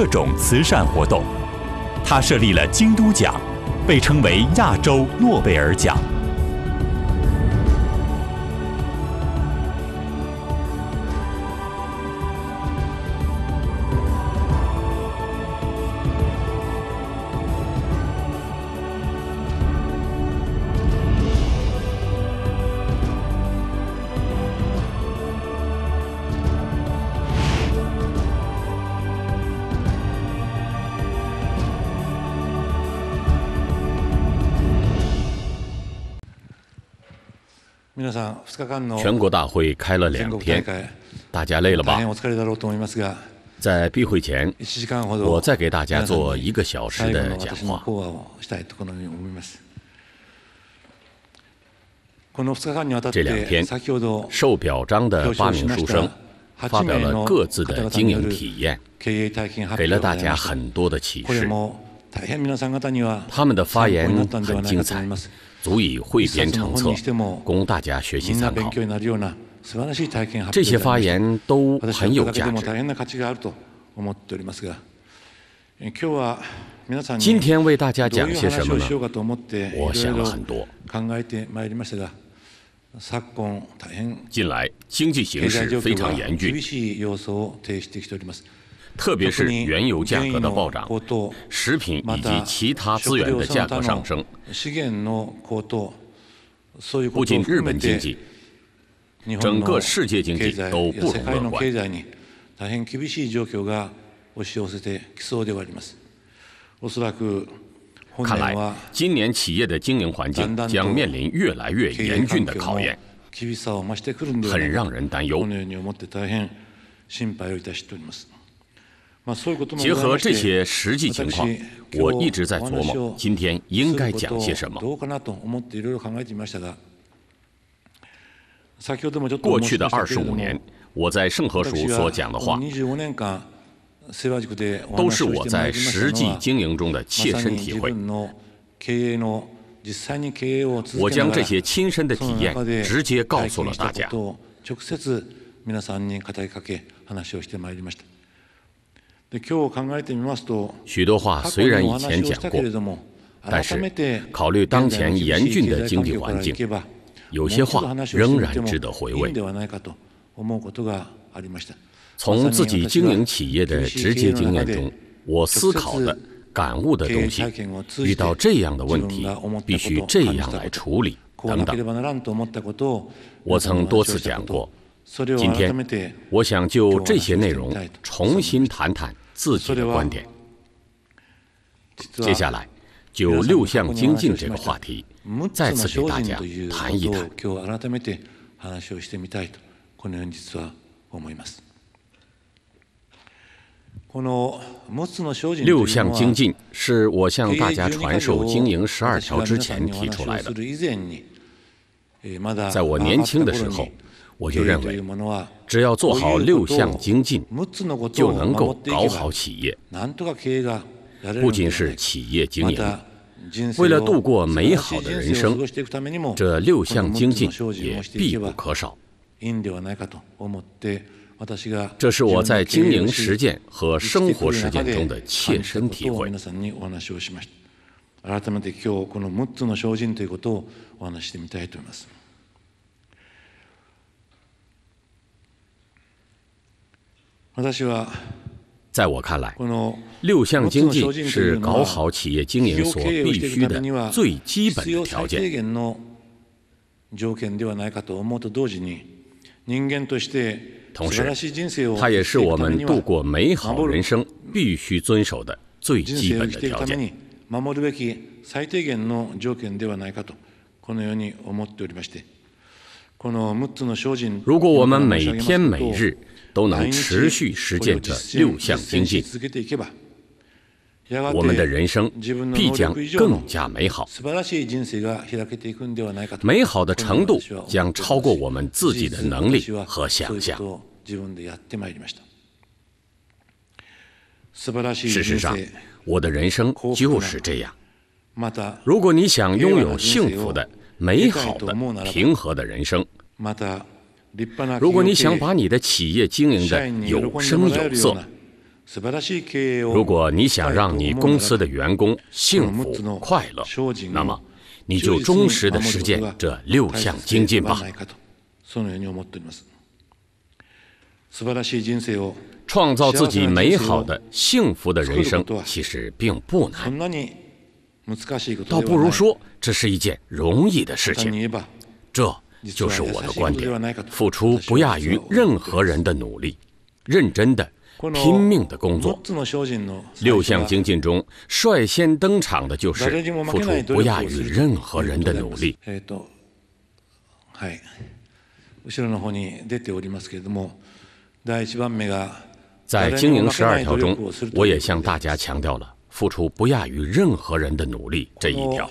各种慈善活动。他设立了京都奖，被称为亚洲诺贝尔奖。全国大会开了两天，大家累了吧？在闭会前，我再给大家做一个小时的讲话。这两天，受表彰的八名书生发表了各自的经营体验，给了大家很多的启示。他们的发言很精彩。足以汇编成册，供大家学习参考。这些发言都很有价值。今天为大家讲些什么呢？我想了很多。近来经济形势非常严峻。特别是原油价格的暴涨，食品以及其他资源的价格上升，不仅日本经济，整个世界经济都不容乐观。看来，今年企业的经营环境将面临越来越严峻的考验，很让人担忧。结合这些实际情况，我一直在琢磨今天应该讲些什么。过去的二十五年，我在盛和塾所讲的话，都是我在实际经营中的切身体会。我将这些亲身的体验直接告诉了大家。许多话虽然以前讲过，但是考虑当前严峻的经济环境，有些话仍然值得回味。从自己经营企业的直接经验中，我思考的、感悟的东西，遇到这样的问题，必须这样来处理，等等。我曾多次讲过，今天我想就这些内容重新谈谈。自己的观点。接下来就六项精进这个话题，再次给大家谈一谈。六项精进是我向大家传授经营十二条之前提出来的。在我年轻的时候。我就认为，只要做好六项精进，就能够搞好企业。不仅是企业经营，为了度过美好的人生，这六项精进也必不可少。这是我在经营实践和生活实践中的切身体会。在我看来，六项经济是搞好企业经营所必须的最基本的条件。同时，它也是我们度过美好人生必须遵守的最基本的条件。如果我们每天每日，都能持续实践这六项精进，我们的人生必将更加美好。美好的程度将超过我们自己的能力和想象。事实上，我的人生就是这样。如果你想拥有幸福的、美好的、平和的人生，如果你想把你的企业经营的有声有色，如果你想让你公司的员工幸福快乐，那么你就忠实的实践这六项精进吧。创造自己美好的、幸福的人生，其实并不难，倒不如说这是一件容易的事情。这就是我的观点：付出不亚于任何人的努力，认真的。拼命的工作。六项精进中，率先登场的就是付出不亚于任何人的努力。在经营十二条中，我也向大家强调了付出不亚于任何人的努力这一条。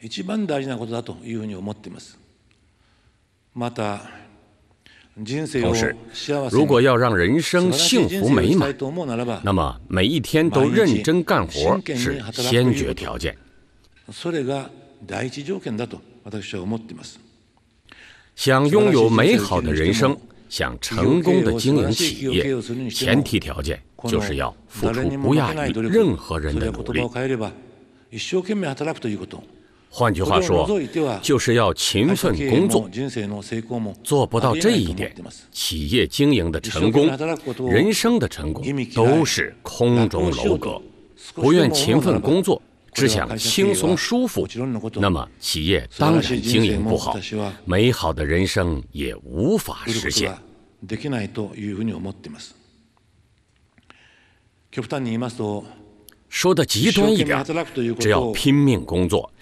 一番大事なことだというふうに思っています。また。同时，如果要让人生幸福美满，那么每一天都认真干活是先决条件。想拥有美好的人生，想成功的经营企业，前提条件就是要付出不亚于任何人的努力。换句话说，就是要勤奋工作。做不到这一点，企业经营的成功、人生的成功都是空中楼阁。不愿勤奋工作，只想轻松舒服，那么企业当然经营不好，美好的人生也无法实现。说的极端一点，只要拼命工作。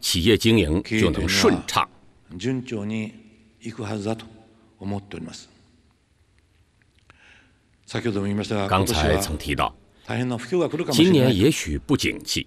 企业经营就能顺畅。刚才曾提到，今年也许不景气，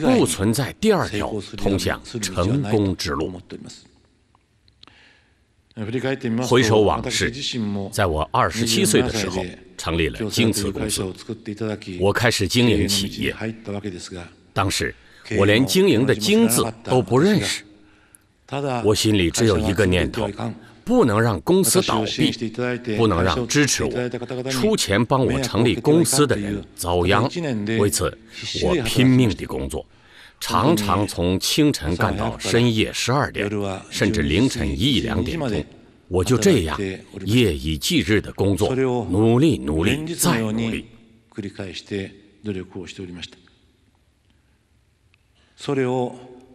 不存在第二条通向成功之路。回首往事，在我二十七岁的时候，成立了京瓷公司，我开始经营企业。当时。我连经营的“经”字都不认识，我心里只有一个念头：不能让公司倒闭，不能让支持我、出钱帮我成立公司的人遭殃。为此，我拼命地工作，常常从清晨干到深夜十二点，甚至凌晨一两点钟。我就这样夜以继日的工作，努力、努力、再努力。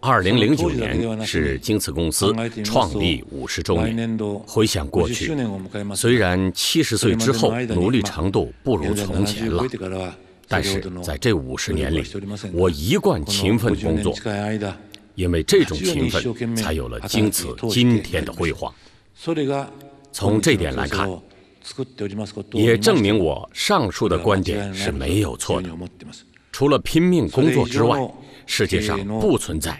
二零零九年是京瓷公司创立五十周年。回想过去，虽然七十岁之后努力程度不如从前了，但是在这五十年里，我一贯勤奋工作，因为这种勤奋，才有了京瓷今天的辉煌。从这点来看，也证明我上述的观点是没有错的。除了拼命工作之外，世界上不存在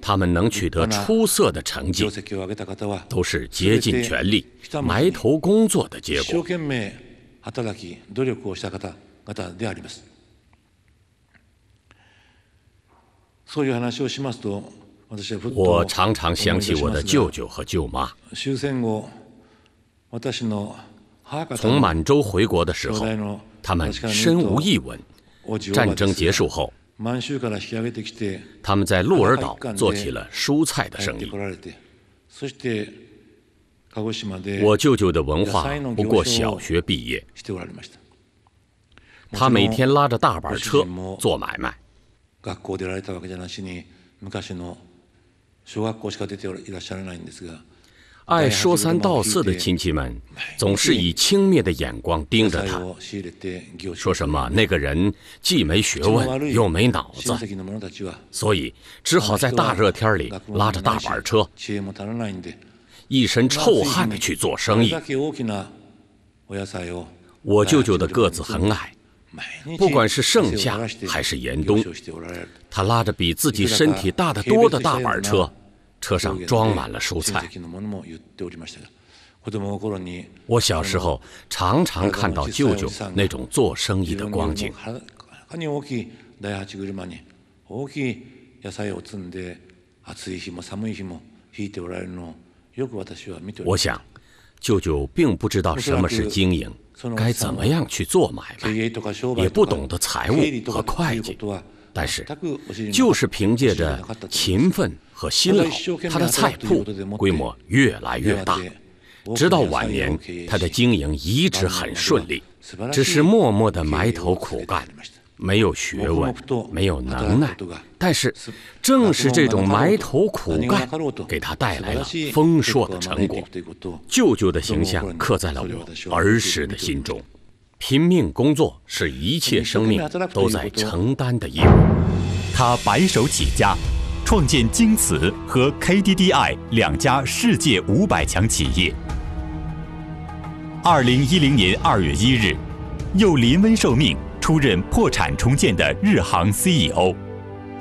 他们能取得出色的成绩都是竭尽全力埋头工作的结果。我常常想起我的舅舅和舅妈。从满洲回国的时候他们身无一文战争结束后他们在鹿儿岛做起了蔬菜的生意。我舅舅的文化不过小学毕业，他每天拉着大板车做买卖。爱说三道四的亲戚们总是以轻蔑的眼光盯着他，说什么那个人既没学问又没脑子，所以只好在大热天里拉着大板车，一身臭汗的去做生意。我舅舅的个子很矮，不管是盛夏还是严冬，他拉着比自己身体大得多的大板车。车上装满了蔬菜。我小时候常常看到舅舅那种做生意的光景。我想，舅舅并不知道什么是经营，该怎么样去做买卖，也不懂得财务和会计。但是，就是凭借着勤奋和辛劳，他的菜铺规模越来越大，直到晚年，他的经营一直很顺利，只是默默地埋头苦干，没有学问，没有能耐。但是，正是这种埋头苦干，给他带来了丰硕的成果。舅舅的形象刻在了我儿时的心中。拼命工作是一切生命都在承担的义务。他白手起家，创建京瓷和 KDDI 两家世界五百强企业。二零一零年二月一日，又临危受命出任破产重建的日航 CEO，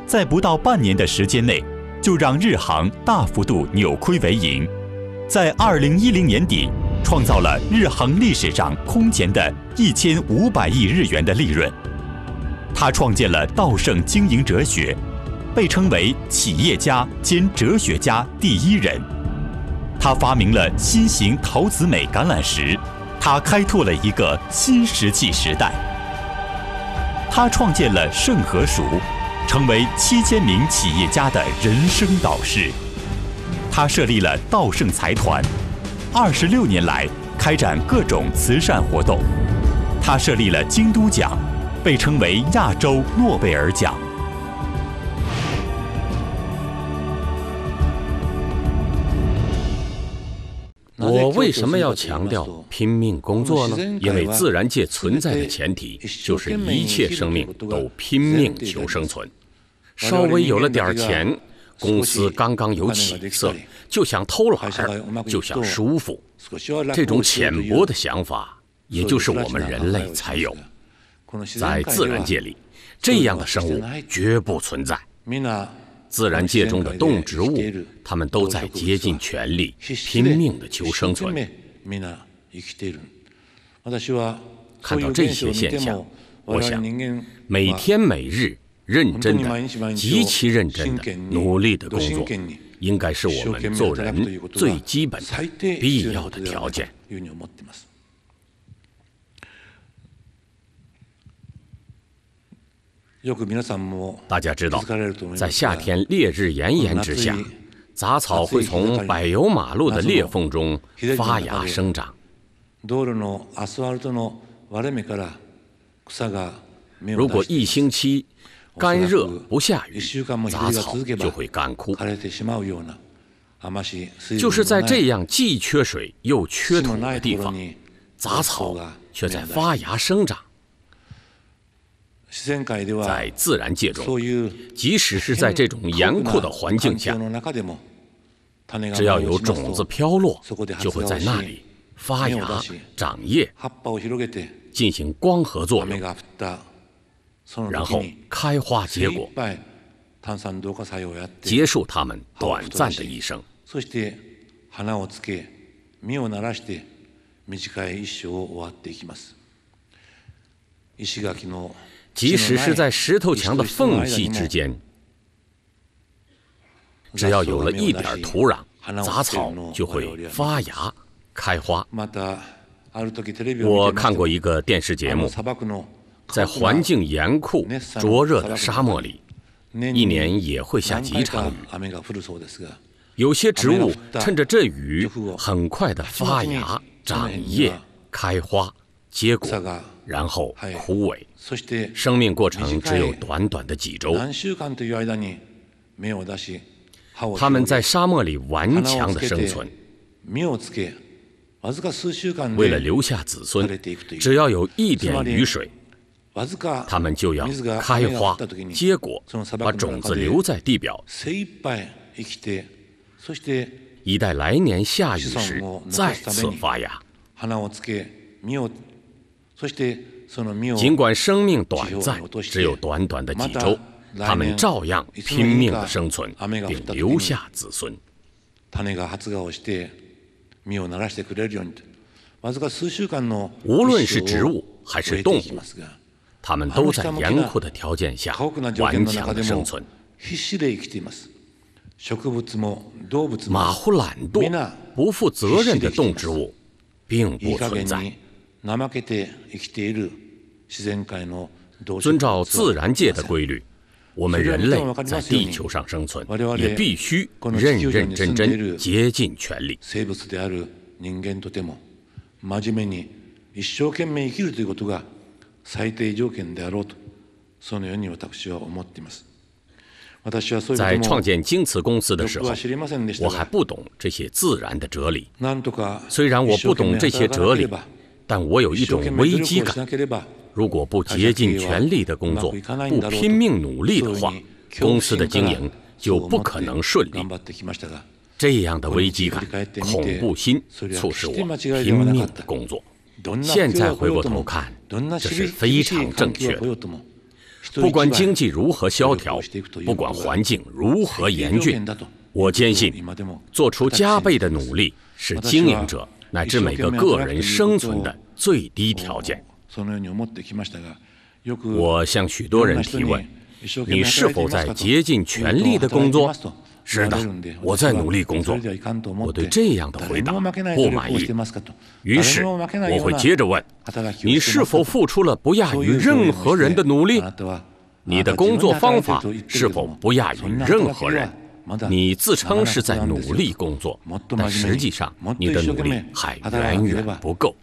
在不到半年的时间内，就让日航大幅度扭亏为盈。在二零一零年底。创造了日航历史上空前的一千五百亿日元的利润。他创建了稻盛经营哲学，被称为企业家兼哲学家第一人。他发明了新型陶瓷美橄榄石，他开拓了一个新石器时代。他创建了盛和塾，成为七千名企业家的人生导师。他设立了稻盛财团。二十六年来，开展各种慈善活动。他设立了京都奖，被称为亚洲诺贝尔奖。我为什么要强调拼命工作呢？因为自然界存在的前提就是一切生命都拼命求生存。稍微有了点钱。公司刚刚有起色，就想偷懒儿，就想舒服，这种浅薄的想法，也就是我们人类才有。在自然界里，这样的生物绝不存在。自然界中的动植物，它们都在竭尽全力、拼命的求生存。看到这些现象，我想，每天每日。认真的、极其认真的、努力的工作，应该是我们做人最基本的、必要的条件。大家知道，在夏天烈日炎炎之下，杂草会从柏油马路的裂缝中发芽生长。如果一星期，干热不下雨，杂草就会干枯。就是在这样既缺水又缺土的地方，杂草却在发芽生长。在自然界中，即使是在这种严酷的环境下，只要有种子飘落，就会在那里发芽、长叶，进行光合作用。然后开花结果，结束他们短暂的一生。即使是在石头墙的缝隙之间，只要有了一点土壤，杂草就会发芽、开花。我看过一个电视节目，在环境严酷、灼热的沙漠里，一年也会下几场雨。有些植物趁着这雨，很快的发芽、长叶、开花、结果，然后枯萎。生命过程只有短短的几周。他们在沙漠里顽强的生存。为了留下子孙，只要有一点雨水，他们就要开花结果，把种子留在地表，以待来年下雨时再次发芽。尽管生命短暂，只有短短的几周，他们照样拼命的生存，并留下子孙。无论是植物还是动物，它们都在严酷的条件下顽强的生存。马虎懒惰、不负责任的动植物并不存在。遵照自然界的规律。我们人类在地球上生存，也必须认认真真、竭尽全力。在创建京瓷公司的时候，我还不懂这些自然的哲理。虽然我不懂这些哲理，但我有一种危机感。如果不竭尽全力的工作，不拼命努力的话，公司的经营就不可能顺利。这样的危机感、恐怖心促使我拼命的工作。现在回过头看，这是非常正确的。不管经济如何萧条，不管环境如何严峻，我坚信，做出加倍的努力是经营者乃至每个个人生存的最低条件。我向许多人提问：你是否在竭尽全力的工作？是的，我在努力工作。我对这样的回答不满意。于是我会接着问：你是否付出了不亚于任何人的努力？你的工作方法是否不亚于任何人？你自称是在努力工作，但实际上你的努力还远远不够。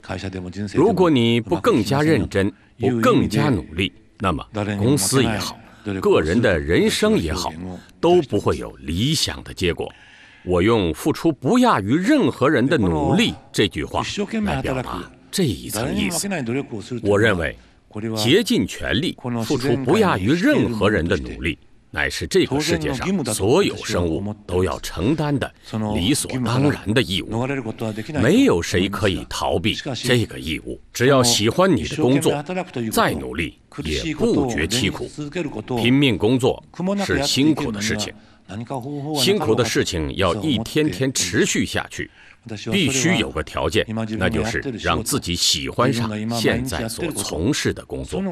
如果你不更加认真，不更加努力，那么公司也好，个人的人生也好，都不会有理想的结果。我用“付出不亚于任何人的努力”这句话来表达这一层意思。我认为，竭尽全力，付出不亚于任何人的努力。乃是这个世界上所有生物都要承担的理所当然的义务，没有谁可以逃避这个义务。只要喜欢你的工作，再努力也不觉凄苦。拼命工作是辛苦的事情，辛苦的事情要一天天持续下去，必须有个条件，那就是让自己喜欢上现在所从事的工作。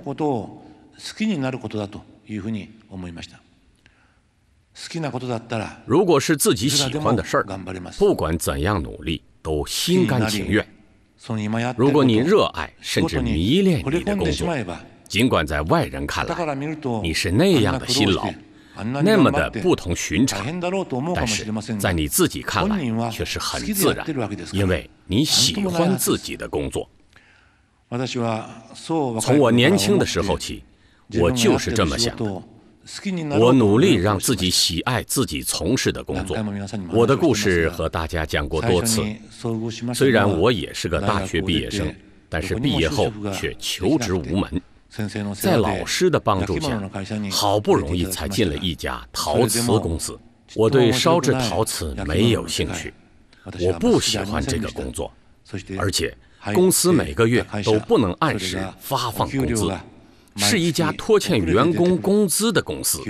如果是自己喜欢的事儿，不管怎样努力都心甘情愿。如果你热爱甚至迷恋你的工作，尽管在外人看来你是那样的辛劳，那么的不同寻常，但是在你自己看来却是很自然，因为你喜欢自己的工作。从我年轻的时候起，我就是这么想的。我努力让自己喜爱自己从事的工作。我的故事和大家讲过多次。虽然我也是个大学毕业生，但是毕业后却求职无门。在老师的帮助下，好不容易才进了一家陶瓷公司。我对烧制陶瓷没有兴趣，我不喜欢这个工作，而且公司每个月都不能按时发放工资。是一家拖欠员工工资的公司，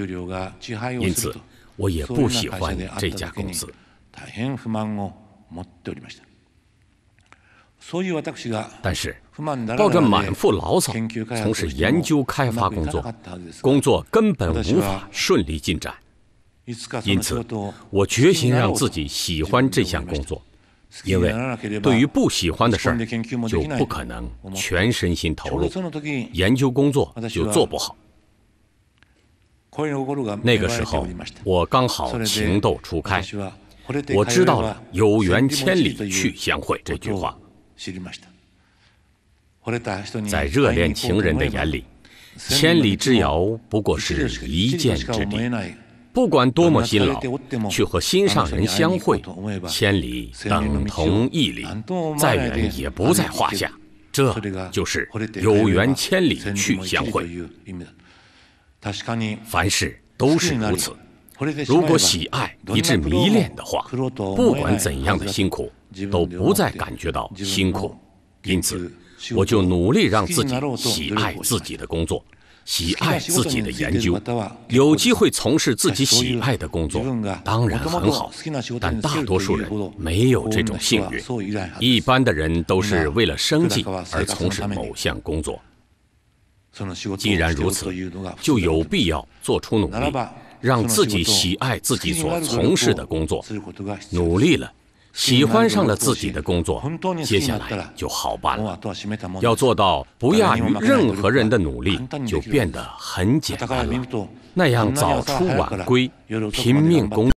因此我也不喜欢这家公司。但是抱着满腹牢骚从事研究开发工作，工作根本无法顺利进展。因此，我决心让自己喜欢这项工作，因为对于不喜欢的事儿，就不可能全身心投入，研究工作就做不好。那个时候，我刚好情窦初开，我知道了“有缘千里去相会”这句话。在热恋情人的眼里，千里之遥不过是一箭之地。不管多么辛劳，去和心上人相会，千里等同一里，再远也不在话下。这就是有缘千里去相会。凡事都是如此。如果喜爱以致迷恋的话，不管怎样的辛苦，都不再感觉到辛苦。因此，我就努力让自己喜爱自己的工作。喜爱自己的研究，有机会从事自己喜爱的工作，当然很好。但大多数人没有这种幸运，一般的人都是为了生计而从事某项工作。既然如此，就有必要做出努力，让自己喜爱自己所从事的工作。努力了。喜欢上了自己的工作，接下来就好办了。要做到不亚于任何人的努力，就变得很简单了。那样早出晚归，拼命工。